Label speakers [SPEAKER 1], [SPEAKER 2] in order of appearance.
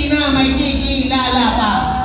[SPEAKER 1] May na, may kiki, lala pa.